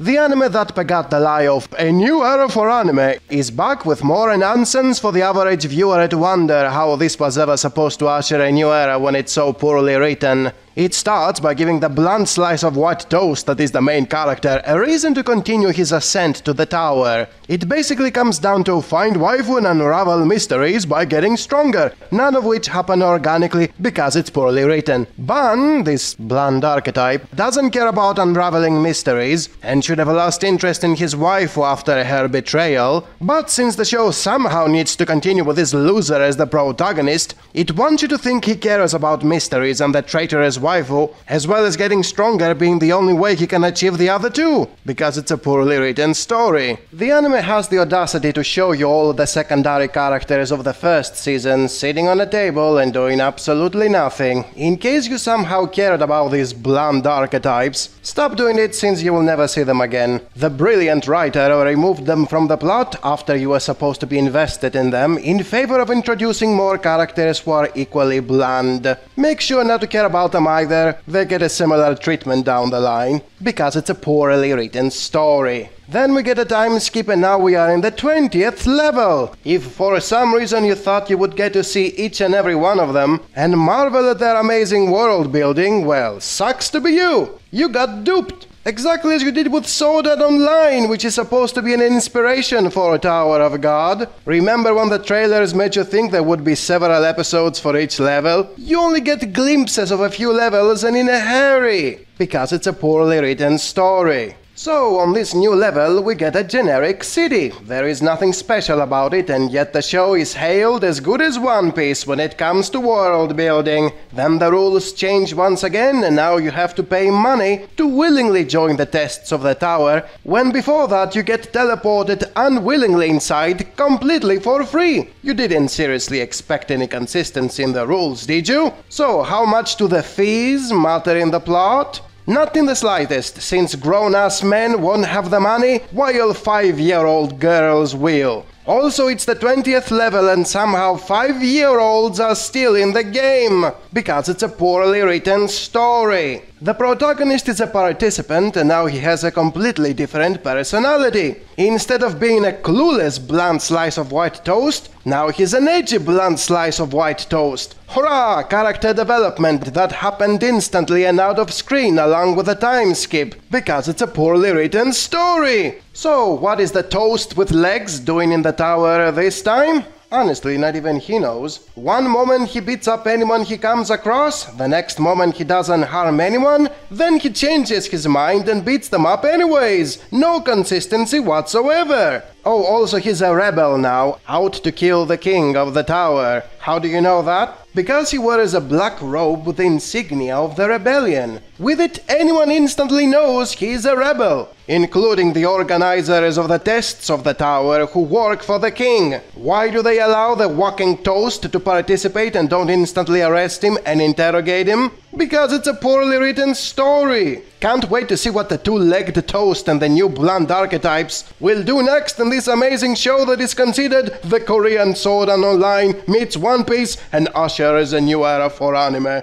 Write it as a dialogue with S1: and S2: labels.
S1: The anime that begat the lie of a new era for anime is back with more nonsense for the average viewer to wonder how this was ever supposed to usher a new era when it's so poorly written. It starts by giving the blunt slice of white toast that is the main character a reason to continue his ascent to the tower. It basically comes down to find waifu and unravel mysteries by getting stronger, none of which happen organically because it's poorly written. Bam, this bland archetype, doesn't care about unraveling mysteries and should have lost interest in his waifu after her betrayal, but since the show somehow needs to continue with this loser as the protagonist, it wants you to think he cares about mysteries and the traitorous waifu, as well as getting stronger being the only way he can achieve the other two, because it's a poorly written story. The anime has the audacity to show you all the secondary characters of the first season sitting on a table and doing absolutely nothing. In case you somehow cared about these bland archetypes, stop doing it since you will never see them again. The brilliant writer removed them from the plot after you were supposed to be invested in them in favor of introducing more characters who are equally bland. Make sure not to care about them either, they get a similar treatment down the line, because it's a poorly written story. Then we get a time skip and now we are in the 20th level. If for some reason you thought you would get to see each and every one of them and marvel at their amazing world building, well, sucks to be you. You got duped. Exactly as you did with Sword Art Online, which is supposed to be an inspiration for a Tower of God. Remember when the trailers made you think there would be several episodes for each level? You only get glimpses of a few levels and in a hurry, because it's a poorly written story. So, on this new level, we get a generic city. There is nothing special about it, and yet the show is hailed as good as One Piece when it comes to world building. Then the rules change once again, and now you have to pay money to willingly join the tests of the tower, when before that you get teleported unwillingly inside completely for free. You didn't seriously expect any consistency in the rules, did you? So, how much do the fees matter in the plot? Not in the slightest, since grown ass men won't have the money, while five year old girls will. Also, it's the 20th level, and somehow 5 year olds are still in the game, because it's a poorly written story. The protagonist is a participant, and now he has a completely different personality. Instead of being a clueless blunt slice of white toast, now he's an edgy blunt slice of white toast. Hurrah! Character development that happened instantly and out of screen along with a time skip, because it's a poorly written story. So, what is the toast with legs doing in the tower this time? Honestly, not even he knows. One moment he beats up anyone he comes across, the next moment he doesn't harm anyone, then he changes his mind and beats them up anyways. No consistency whatsoever. Oh, also he's a rebel now, out to kill the king of the tower. How do you know that? Because he wears a black robe with the insignia of the rebellion. With it, anyone instantly knows he's a rebel, including the organizers of the tests of the tower who work for the king. Why do they allow the walking toast to participate and don't instantly arrest him and interrogate him? Because it's a poorly written story. Can't wait to see what the two-legged toast and the new blonde archetypes will do next in this amazing show that is considered the Korean Sword Art Online meets One Piece and ushers a new era for anime.